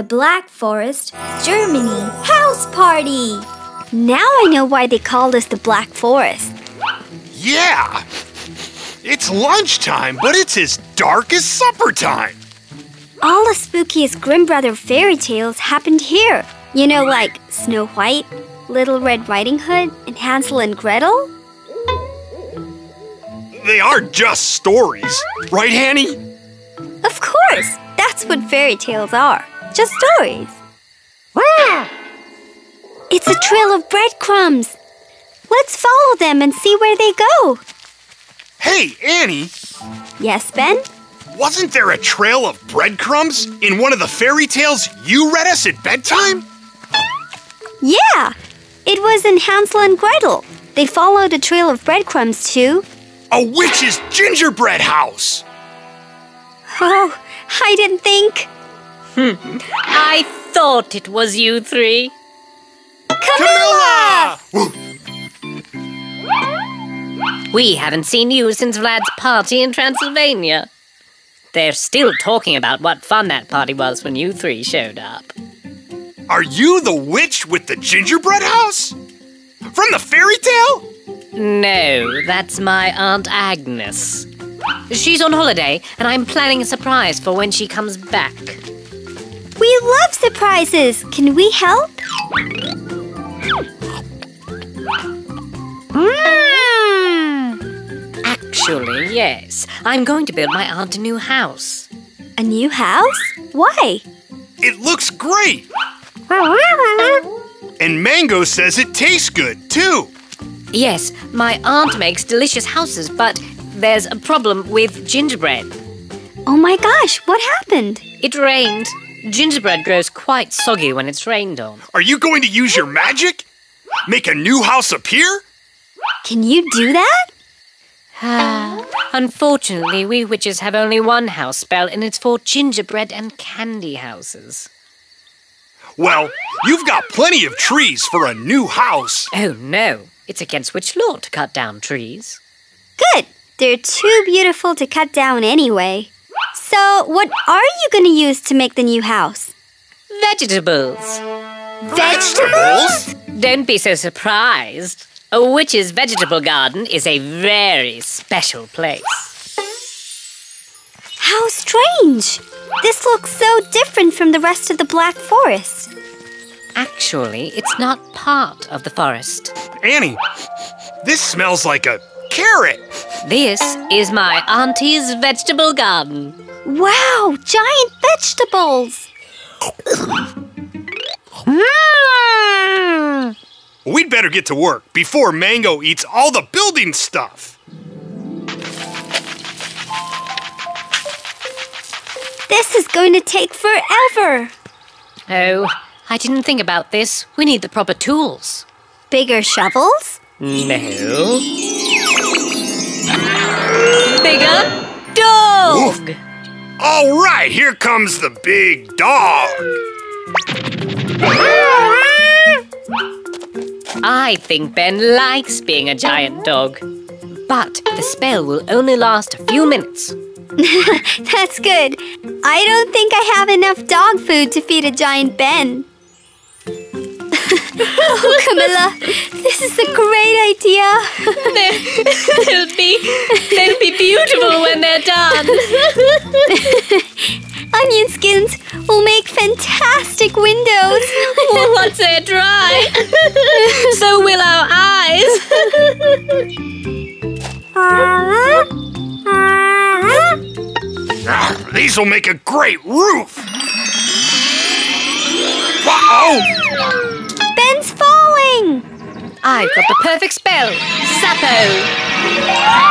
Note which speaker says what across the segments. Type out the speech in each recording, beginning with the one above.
Speaker 1: The Black Forest, Germany, house party! Now I know why they called us the Black Forest.
Speaker 2: Yeah! It's lunchtime, but it's as dark as supper time.
Speaker 1: All the spookiest Grimm Brother fairy tales happened here. You know, like Snow White, Little Red Riding Hood, and Hansel and Gretel?
Speaker 2: They aren't just stories, right, Annie?
Speaker 1: Of course! That's what fairy tales are. Just stories. It's a trail of breadcrumbs. Let's follow them and see where they go.
Speaker 2: Hey, Annie,
Speaker 1: Yes, Ben?
Speaker 2: wasn't there a trail of breadcrumbs in one of the fairy tales you read us at bedtime?
Speaker 1: Yeah! It was in Hansel and Gretel. They followed a trail of breadcrumbs too.
Speaker 2: A witch's gingerbread house!
Speaker 1: Oh, I didn't think. Hmm.
Speaker 3: I thought it was you three.
Speaker 1: Camilla!
Speaker 3: We haven't seen you since Vlad's party in Transylvania. They're still talking about what fun that party was when you three showed up.
Speaker 2: Are you the witch with the gingerbread house? From the fairy tale?
Speaker 3: No, that's my Aunt Agnes. She's on holiday, and I'm planning a surprise for when she comes back.
Speaker 1: We love surprises. Can we help? Hmm.
Speaker 3: Actually, yes. I'm going to build my aunt a new house.
Speaker 1: A new house? Why?
Speaker 2: It looks great! And Mango says it tastes good, too.
Speaker 3: Yes, my aunt makes delicious houses, but there's a problem with gingerbread.
Speaker 1: Oh my gosh, what happened?
Speaker 3: It rained. Gingerbread grows quite soggy when it's rained on.
Speaker 2: Are you going to use your magic? Make a new house appear?
Speaker 1: Can you do that?
Speaker 3: Ah, unfortunately, we witches have only one house spell, and it's for gingerbread and candy houses.
Speaker 2: Well, you've got plenty of trees for a new house.
Speaker 3: Oh no, it's against witch law to cut down trees.
Speaker 1: Good. They're too beautiful to cut down anyway. So, what are you going to use to make the new house?
Speaker 3: Vegetables.
Speaker 1: Vegetables?
Speaker 3: Don't be so surprised. A witch's vegetable garden is a very special place.
Speaker 1: How strange! This looks so different from the rest of the Black Forest.
Speaker 3: Actually, it's not part of the forest.
Speaker 2: Annie, this smells like a carrot.
Speaker 3: This is my auntie's vegetable garden.
Speaker 1: Wow, giant vegetables! Hmm.
Speaker 2: We'd better get to work before Mango eats all the building stuff.
Speaker 1: This is going to take forever.
Speaker 3: Oh, I didn't think about this. We need the proper tools.
Speaker 1: Bigger shovels?
Speaker 3: No. Bigger dog!
Speaker 2: All right, here comes the big dog.
Speaker 3: I think Ben likes being a giant dog. But the spell will only last a few minutes.
Speaker 1: That's good. I don't think I have enough dog food to feed a giant Ben. Oh, Camilla, this is a great idea.
Speaker 3: they'll be they'll be beautiful when they're done.
Speaker 1: Onion skins will make fantastic windows.
Speaker 3: Once they're dry, so will our eyes.
Speaker 2: Ah, these will make a great roof. Wow!
Speaker 1: Ben's falling.
Speaker 3: I've got the perfect spell. Suppo.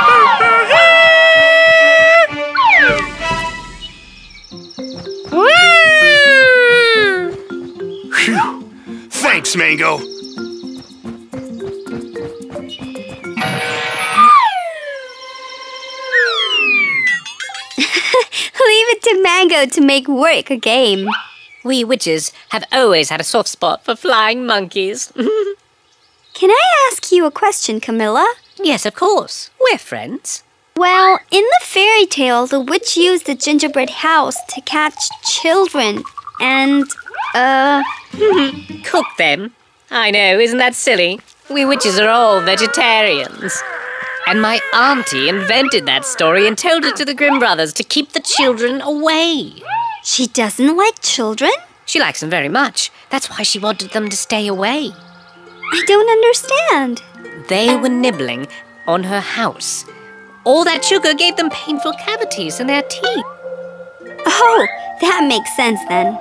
Speaker 2: Phew. Thanks, Mango.
Speaker 1: Leave it to Mango to make work a game.
Speaker 3: We witches have always had a soft spot for flying monkeys.
Speaker 1: Can I ask you a question, Camilla?
Speaker 3: yes, of course. We're friends.
Speaker 1: Well, in the fairy tale, the witch used the gingerbread house to catch children. and, uh,
Speaker 3: Cook them. I know, isn't that silly? We witches are all vegetarians. And my auntie invented that story and told it to the Grimm brothers to keep the children away.
Speaker 1: she doesn't like children?
Speaker 3: She likes them very much. That's why she wanted them to stay away.
Speaker 1: I don't understand.
Speaker 3: They were nibbling on her house. All that sugar gave them painful cavities in their teeth.
Speaker 1: Oh, that makes sense then.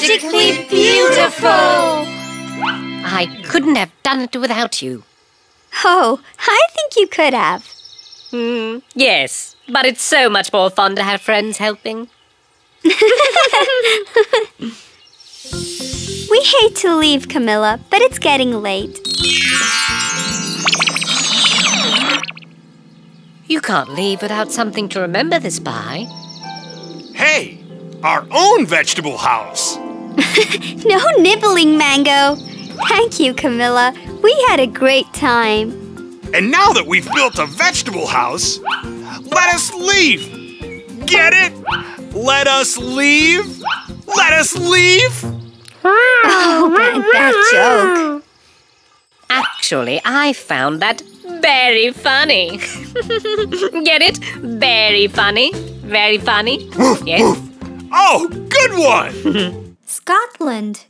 Speaker 1: Magically beautiful.
Speaker 3: I couldn't have done it without you.
Speaker 1: Oh, I think you could have.
Speaker 3: Hmm, yes, but it's so much more fun to have friends helping.
Speaker 1: We hate to leave, Camilla, but it's getting late.
Speaker 3: You can't leave without something to remember this by.
Speaker 2: Hey, our own vegetable house.
Speaker 1: No nibbling, Mango. Thank you, Camilla. We had a great time.
Speaker 2: And now that we've built a vegetable house, let us leave. Get it? Let us leave. Let us leave.
Speaker 1: Oh, bad, bad joke.
Speaker 3: Actually, I found that very funny. Get it? Very funny. Very funny. Yes.
Speaker 2: Oh, good one.
Speaker 4: Scotland.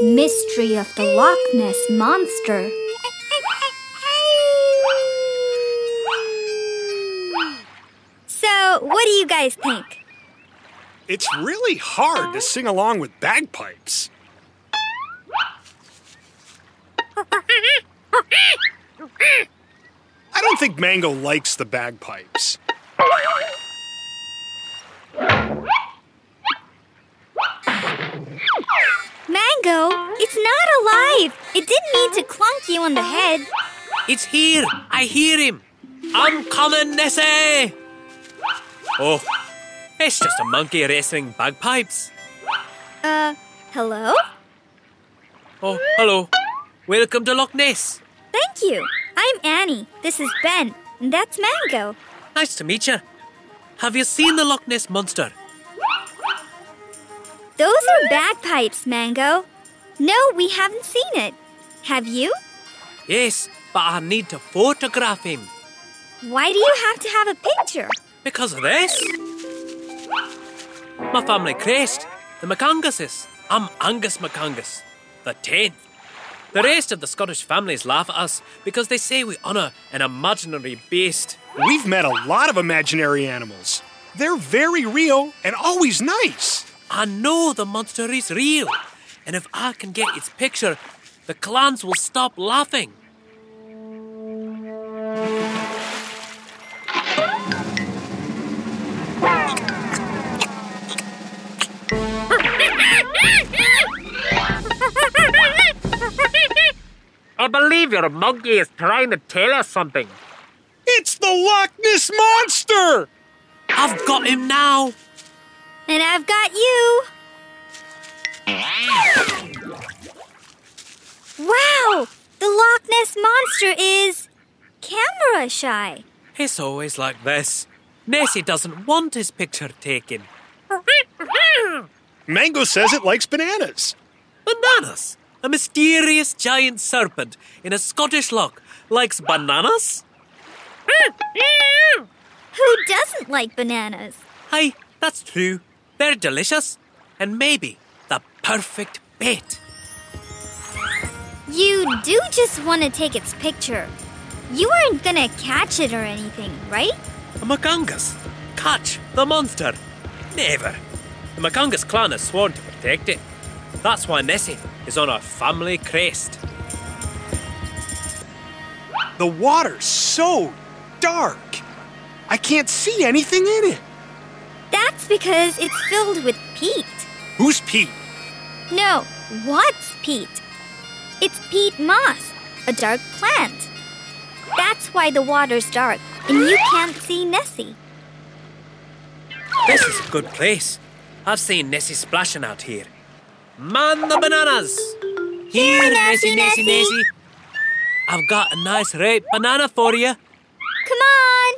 Speaker 4: Mystery of the Loch Ness Monster.
Speaker 1: So, what do you guys think?
Speaker 2: It's really hard to sing along with bagpipes. I don't think Mango likes the bagpipes.
Speaker 1: Mango, it's not alive. It didn't mean to clunk you on the head.
Speaker 5: It's here. I hear him. I'm coming, Nessie. Oh, it's just a monkey wrestling bagpipes.
Speaker 1: Uh, hello?
Speaker 5: Oh, hello. Welcome to Loch Ness.
Speaker 1: Thank you. I'm Annie. This is Ben. And that's Mango.
Speaker 5: Nice to meet you. Have you seen the Loch Ness monster?
Speaker 1: Those are bagpipes, Mango. No, we haven't seen it. Have you?
Speaker 5: Yes, but I need to photograph him
Speaker 1: Why do you have to have a picture?
Speaker 5: because of this. My family crest, the McAnguses. I'm Angus McAngus, the tenth. The rest of the Scottish families laugh at us because they say we honour an imaginary beast.
Speaker 2: We've met a lot of imaginary animals. They're very real and always nice.
Speaker 5: I know the monster is real, and if I can get its picture, the clans will stop laughing. I believe your monkey is trying to tell us something.
Speaker 2: It's the Loch Ness Monster!
Speaker 5: I've got him now.
Speaker 1: And I've got you. Wow! The Loch Ness Monster is camera shy.
Speaker 5: It's always like this. Nessie doesn't want his picture taken.
Speaker 2: Mango says it likes bananas.
Speaker 5: Bananas? A mysterious giant serpent in a Scottish loch likes bananas?
Speaker 1: Who doesn't like bananas?
Speaker 5: Hey, that's true. They're delicious. And maybe the perfect bait.
Speaker 1: You do just want to take its picture. You aren't gonna catch it or anything, right?
Speaker 5: A McAngus. Catch the monster. Never. The McAngus clan has sworn to protect it. That's why Nessie is on our family crest.
Speaker 2: The water's so dark. I can't see anything in it.
Speaker 1: That's because it's filled with peat.
Speaker 2: Who's Pete?
Speaker 4: No, what's peat? It's peat moss, a dark plant. That's why the water's dark and you can't see Nessie.
Speaker 5: This is a good place. I've seen Nessie splashing out here. Man the bananas! Here,
Speaker 4: Here,
Speaker 5: Nessie,
Speaker 4: Nessie,
Speaker 5: Nessie,
Speaker 4: Nessie.
Speaker 5: Nessie. I've got a nice ripe banana for you.
Speaker 4: Come on!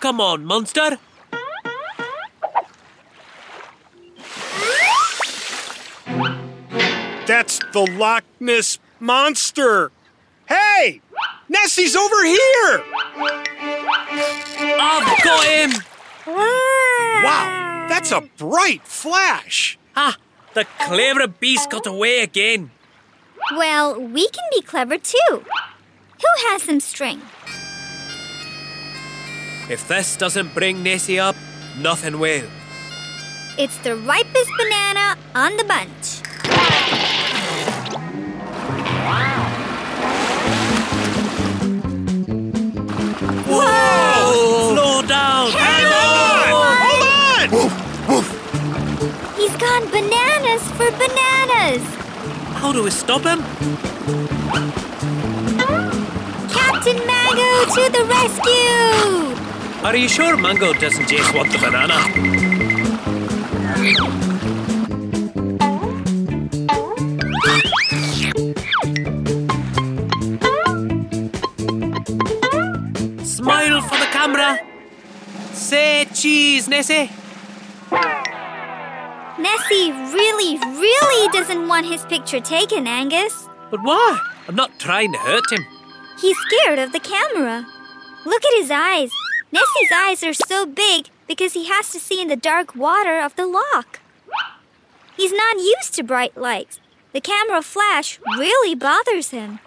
Speaker 5: Come on, monster.
Speaker 2: That's the Loch Ness Monster. Hey! Nessie's over here!
Speaker 5: I've got him!
Speaker 2: Wow, that's a bright flash.
Speaker 5: Ah, the clever beast got away again.
Speaker 4: Well, we can be clever too. Who has some string?
Speaker 5: If this doesn't bring Nessie up, nothing will.
Speaker 4: It's the ripest banana on the bunch.
Speaker 2: On!
Speaker 4: Bananas for bananas.
Speaker 5: How do we stop him?
Speaker 4: Captain Mango to the rescue!
Speaker 5: Are you sure Mango doesn't just want the banana? Smile for the camera. Say cheese, Nessie.
Speaker 4: Nessie really, really doesn't want his picture taken, Angus.
Speaker 5: But why? I'm not trying to hurt him.
Speaker 4: He's scared of the camera. Look at his eyes. Nessie's eyes are so big because he has to see in the dark water of the loch. He's not used to bright lights. The camera flash really bothers him.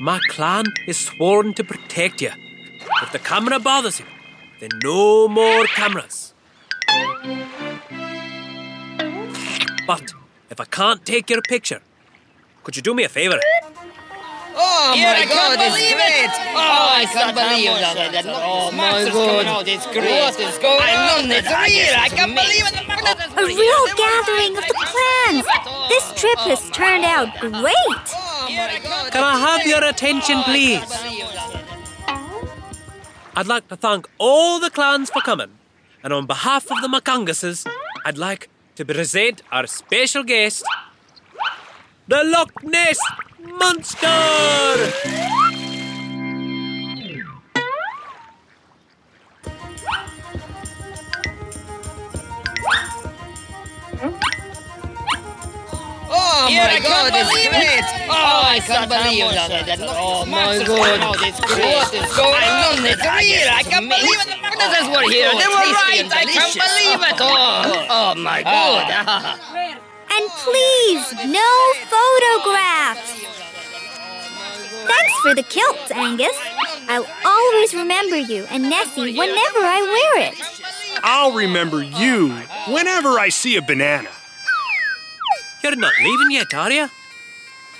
Speaker 5: My clan is sworn to protect you. If the camera bothers you, then no more cameras. But if I can't take your picture, could you do me a favor?
Speaker 6: Oh
Speaker 7: Yeah,
Speaker 6: my
Speaker 7: I
Speaker 6: god,
Speaker 7: can't
Speaker 6: it's
Speaker 7: believe
Speaker 6: great!
Speaker 7: it.
Speaker 6: Oh, I can't believe
Speaker 7: emotion.
Speaker 6: that. that-
Speaker 7: Oh,
Speaker 6: Oh my
Speaker 7: monsters
Speaker 6: god.
Speaker 7: coming out, it's great.
Speaker 6: What is going
Speaker 7: I
Speaker 6: on?
Speaker 7: know it's real. I can't believe it.
Speaker 4: A real gathering of the clans. This oh, trip oh, has turned out great.
Speaker 6: Oh my god.
Speaker 5: Can I have your attention, please? I'd like to thank all the clans for coming. And on behalf of the McAnguses, I'd like to present our special guest, the Loch Ness Monster! Hmm?
Speaker 6: Oh
Speaker 7: Yeah,
Speaker 6: my
Speaker 7: I
Speaker 6: god,
Speaker 7: can't
Speaker 6: it's
Speaker 7: believe
Speaker 6: great!
Speaker 7: it.
Speaker 6: Oh, oh I
Speaker 7: it's
Speaker 6: can't
Speaker 7: such
Speaker 6: believe
Speaker 7: emotion.
Speaker 6: that. that- Oh my
Speaker 7: Monsters coming
Speaker 6: god.
Speaker 7: Oh, out, it's great.
Speaker 6: What is going
Speaker 7: I
Speaker 6: on?
Speaker 7: know it's real. I can't believe it. The monsters were here. Oh, they were right. I can't believe it. Oh, oh my god. Ah.
Speaker 4: And please, no photographs. Thanks for the kilt, Angus. I'll always remember you and Nessie whenever I wear it.
Speaker 2: I'll remember you whenever I see a banana.
Speaker 5: You're not leaving yet, are you?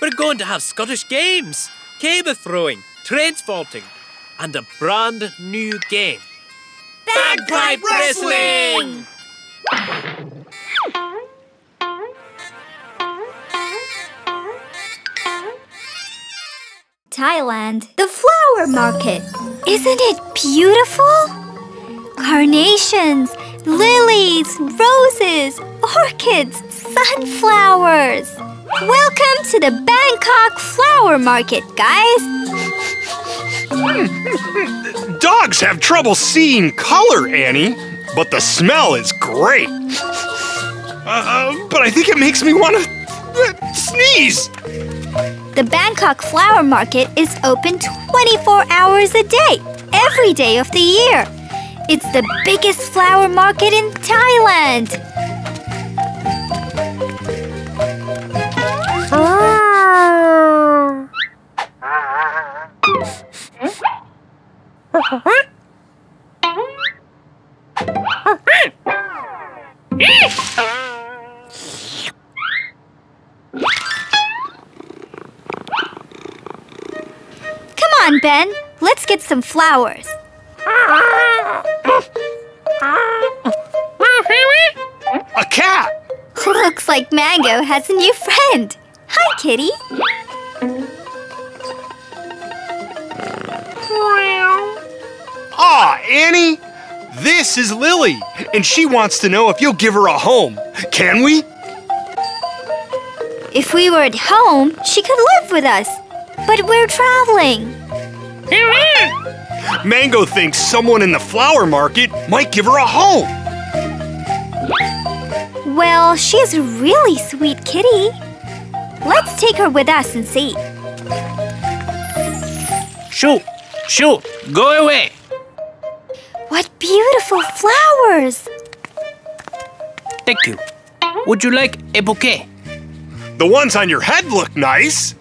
Speaker 5: We're going to have Scottish games, caber throwing, trench vaulting, and a brand new game.
Speaker 4: Bagpipe
Speaker 5: wrestling!
Speaker 8: Thailand, the flower market.
Speaker 4: Isn't it beautiful? Carnations, lilies, roses, orchids, sunflowers. Welcome to the Bangkok Flower Market, guys.
Speaker 2: Dogs have trouble seeing color, Annie, but the smell is great. Uh, but I think it makes me want to uh, sneeze.
Speaker 4: The Bangkok Flower Market is open 24 hours a day, every day of the year. It's the biggest flower market in Thailand. Ah. Come on, Ben. Let's get some flowers. Ah.
Speaker 2: A cat!
Speaker 4: Looks like Mango has a new friend. Hi, kitty.
Speaker 2: Aw, Annie! This is Lily, and she wants to know if you'll give her a home. Can we?
Speaker 4: If we were at home, she could live with us. But we're traveling.
Speaker 2: Mango thinks someone in the flower market might give her a home.
Speaker 4: Well, she's a really sweet kitty. Let's take her with us and see.
Speaker 5: Shoo! Shoo! Go away!
Speaker 4: What beautiful flowers!
Speaker 5: Thank you. Would you like a bouquet?
Speaker 2: The ones on your head look nice.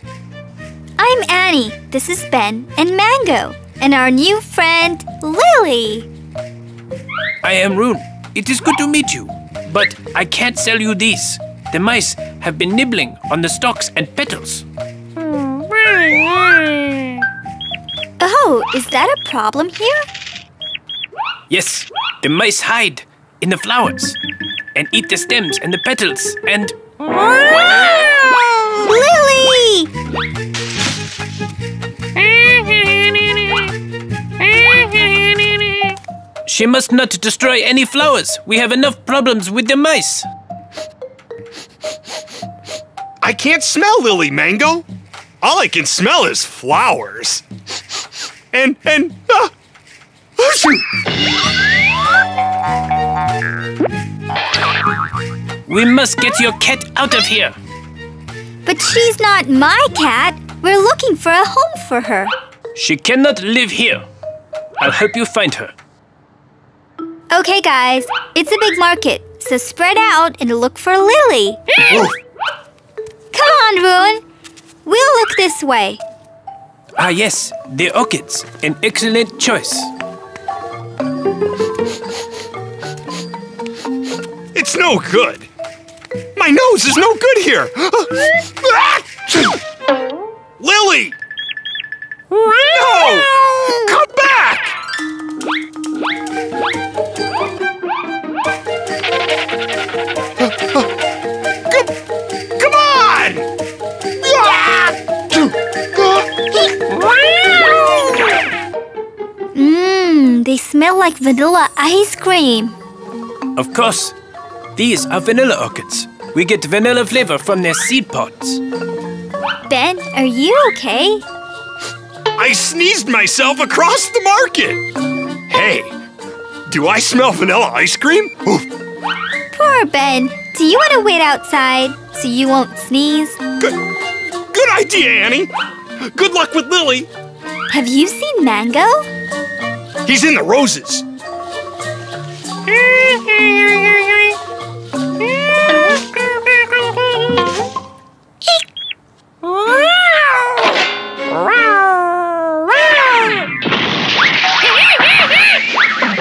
Speaker 4: I'm Annie. This is Ben and Mango. And our new friend, Lily.
Speaker 5: I am Rune. It is good to meet you. But I can't sell you these. The mice have been nibbling on the stalks and petals.
Speaker 4: Oh, is that a problem here?
Speaker 5: Yes, the mice hide in the flowers and eat the stems and the petals and.
Speaker 4: Lily!
Speaker 5: She must not destroy any flowers. We have enough problems with the mice.
Speaker 2: I can't smell Lily Mango. All I can smell is flowers. And, and, ah, achoo.
Speaker 5: We must get your cat out of here.
Speaker 4: But she's not my cat. We're looking for a home for her.
Speaker 5: She cannot live here. I'll help you find her.
Speaker 4: Okay, guys, it's a big market, so spread out and look for Lily.
Speaker 2: Oof.
Speaker 4: Come on, Rune. We'll look this way.
Speaker 5: Ah, yes, the orchids. An excellent choice.
Speaker 2: It's no good. My nose is no good here. Lily! No! Come back! Come, come on!
Speaker 4: Mmm, they smell like vanilla ice cream.
Speaker 5: Of course, these are vanilla orchids. We get vanilla flavor from their seed pods.
Speaker 4: Ben, are you okay?
Speaker 2: I sneezed myself across the market. Hey, do I smell vanilla ice cream? Oof.
Speaker 4: Poor Ben. Do you want to wait outside so you won't sneeze?
Speaker 2: Good, good idea, Annie. Good luck with Lily.
Speaker 4: Have you seen Mango?
Speaker 2: He's in the roses.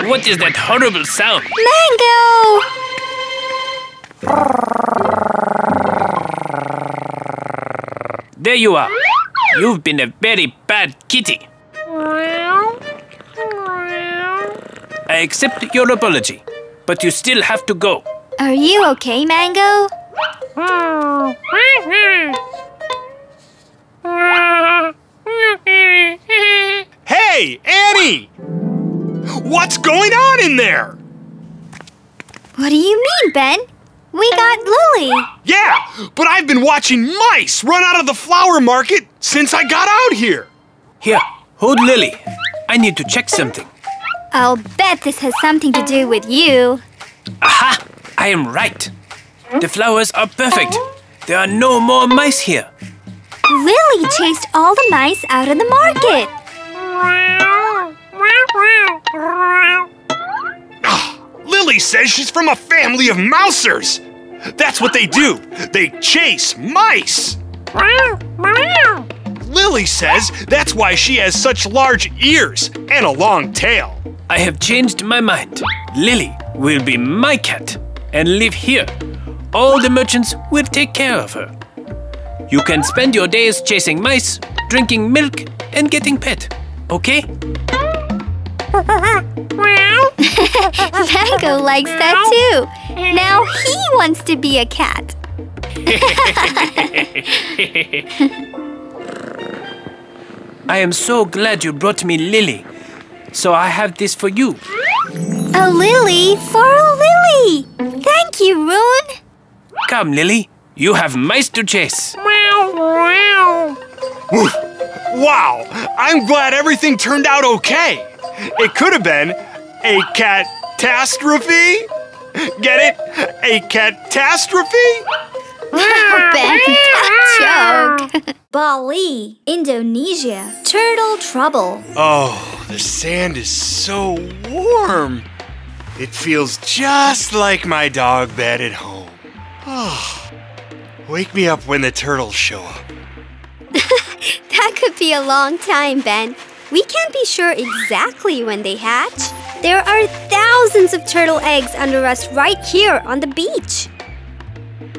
Speaker 5: What is that horrible sound?
Speaker 4: Mango!
Speaker 5: There you are. You've been a very bad kitty. I accept your apology, but you still have to go.
Speaker 4: Are you okay, Mango?
Speaker 2: Hey, Annie! What's going on in there?
Speaker 4: What do you mean, Ben? We got Lily.
Speaker 2: Yeah, but I've been watching mice run out of the flower market since I got out here.
Speaker 5: Here, hold Lily. I need to check something.
Speaker 4: I'll bet this has something to do with you.
Speaker 5: Aha! I am right. The flowers are perfect. There are no more mice here.
Speaker 4: Lily chased all the mice out of the market.
Speaker 2: Ah, Lily says she's from a family of mousers. That's what they do. They chase mice. Lily says that's why she has such large ears and a long tail.
Speaker 5: I have changed my mind. Lily will be my cat and live here. All the merchants will take care of her. You can spend your days chasing mice, drinking milk, and getting pet. Okay?
Speaker 4: Mango likes that too. Now he wants to be a cat.
Speaker 5: I am so glad you brought me Lily. So I have this for you.
Speaker 4: A lily for a lily. Thank you, Rune.
Speaker 5: Come, Lily. You have mice to chase.
Speaker 2: Wow, I'm glad everything turned out okay. It could have been a catastrophe. Get it? A catastrophe?
Speaker 4: Ben, that joke.
Speaker 1: Bali, Indonesia. Turtle trouble.
Speaker 2: Oh, the sand is so warm. It feels just like my dog bed at home. Oh, wake me up when the turtles show up.
Speaker 1: That could be a long time, Ben. We can't be sure exactly when they hatch. There are thousands of turtle eggs under us right here on the beach.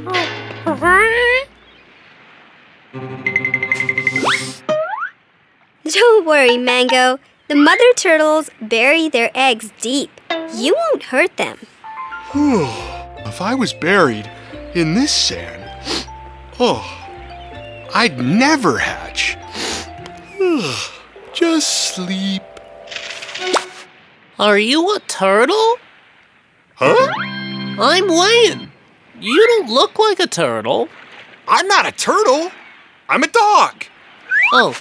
Speaker 1: Don't worry, Mango. The mother turtles bury their eggs deep. You won't hurt them.
Speaker 2: If I was buried in this sand, oh, I'd never hatch. Just sleep.
Speaker 9: Are you a turtle?
Speaker 2: Huh?
Speaker 9: I'm Wayne. You don't look like a turtle.
Speaker 2: I'm not a turtle. I'm a dog.
Speaker 9: Oh,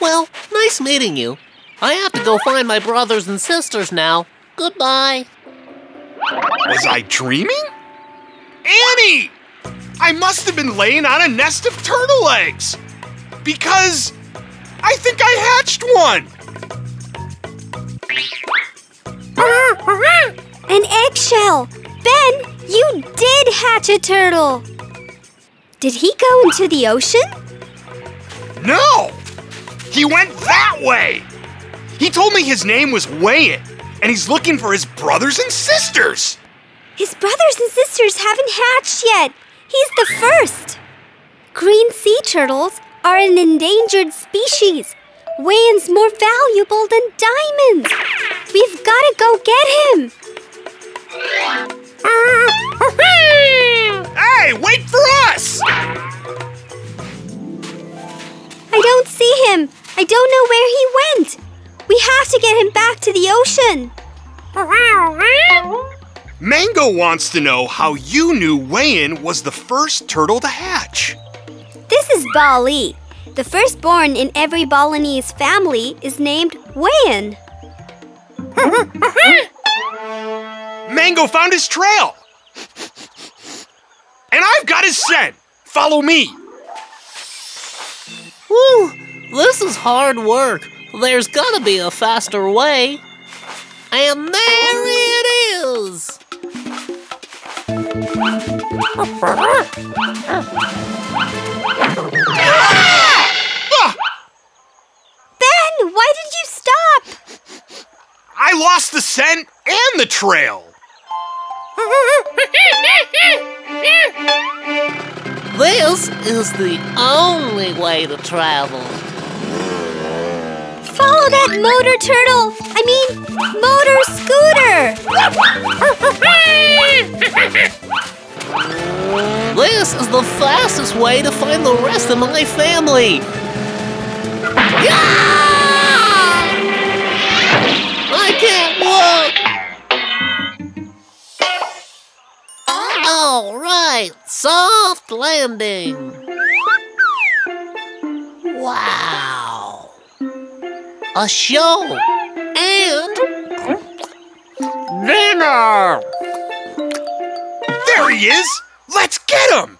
Speaker 9: well, nice meeting you. I have to go find my brothers and sisters now. Goodbye.
Speaker 2: Was I dreaming? Annie! I must have been laying on a nest of turtle eggs. Because I think I hatched one. Uh-huh.
Speaker 1: An eggshell! Ben, you did hatch a turtle! Did he go into the ocean?
Speaker 2: No! He went that way! He told me his name was Wayne, and he's looking for his brothers and sisters.
Speaker 1: His brothers and sisters haven't hatched yet. He's the first. Green sea turtles are an endangered species. Wayne's more valuable than diamonds. We've got to go get him.
Speaker 2: Hey, wait for us!
Speaker 1: I don't see him. I don't know where he went. We have to get him back to the ocean.
Speaker 2: Mango wants to know how you knew Wayan was the first turtle to hatch.
Speaker 1: This is Bali. The firstborn in every Balinese family is named Wayan.
Speaker 2: Mango found his trail. And I've got his scent. Follow me.
Speaker 9: Whew, this is hard work. There's gotta be a faster way. And there it is!
Speaker 2: Ah!
Speaker 1: Ben, why did you stop?
Speaker 2: I lost the scent and the trail.
Speaker 9: This is the only way to travel.
Speaker 1: Follow that motor turtle. I mean,
Speaker 9: is the fastest way to find the rest of my family. Yeah! I can't walk. All right, soft landing. Wow. A show and dinner.
Speaker 2: There he is. Let's get him.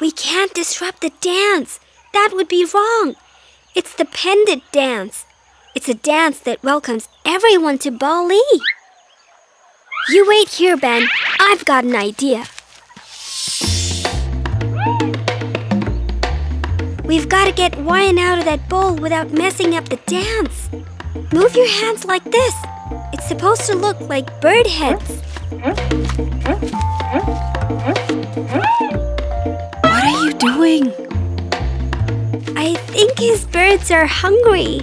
Speaker 1: We can't disrupt the dance. That would be wrong. It's the Pendet dance. It's a dance that welcomes everyone to Bali. You wait here, Ben. I've got an idea. We've got to get Wayan out of that bowl without messing up the dance. Move your hands like this. It's supposed to look like bird heads. doing? I think his birds are hungry.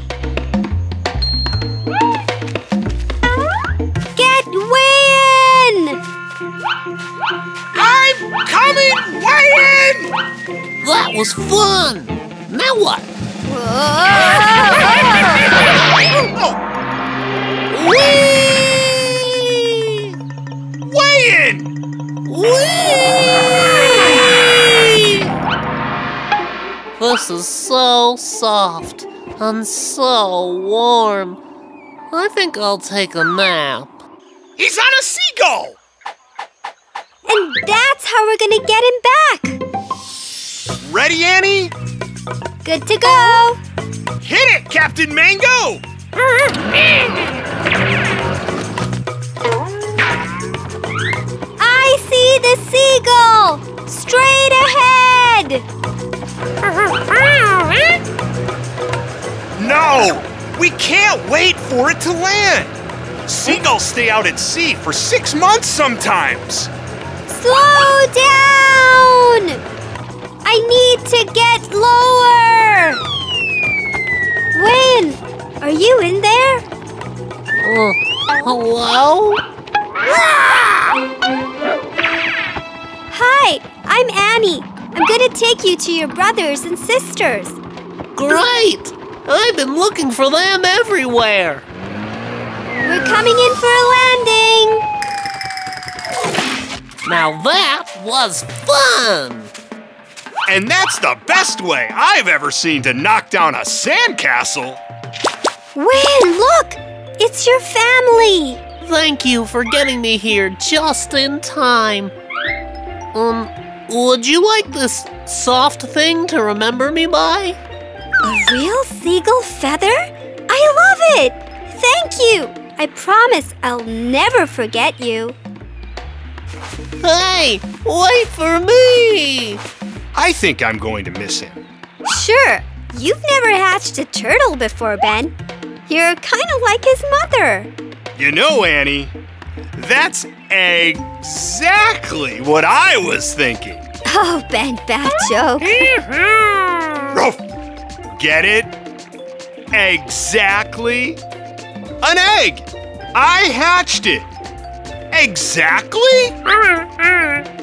Speaker 1: Get
Speaker 2: Wayan! I'm coming, Wayan!
Speaker 9: That was fun! Now what? Whoa. This is so soft and so warm. I think I'll take a nap.
Speaker 2: He's on a seagull!
Speaker 1: And that's how we're gonna get him back.
Speaker 2: Ready, Annie?
Speaker 1: Good to go.
Speaker 2: Hit it, Captain Mango!
Speaker 1: I see the seagull. Straight ahead.
Speaker 2: No! We can't wait for it to land! Seagulls stay out at sea for six months sometimes!
Speaker 1: Slow down. I need to get lower. Wayne, are you in there?
Speaker 9: Uh, hello?
Speaker 1: Hi, I'm Annie. I'm gonna take you to your brothers and sisters.
Speaker 9: Great! I've been looking for them everywhere.
Speaker 1: We're coming in for a landing.
Speaker 9: Now that was fun!
Speaker 2: And that's the best way I've ever seen to knock down a sandcastle!
Speaker 1: Wayne, look! It's your family.
Speaker 9: Thank you for getting me here just in time. Um, would you like this soft thing to remember me by?
Speaker 1: A real seagull feather? I love it! Thank you! I promise I'll never forget you.
Speaker 9: Hey, wait for me!
Speaker 2: I think I'm going to miss him.
Speaker 1: Sure, you've never hatched a turtle before, Ben. You're kind of like his mother.
Speaker 2: You know, Annie, that's exactly what I was thinking.
Speaker 1: Oh, Ben, bad joke.
Speaker 2: Ruff. Get it? Exactly? An egg! I hatched it! Exactly? Mm-hmm.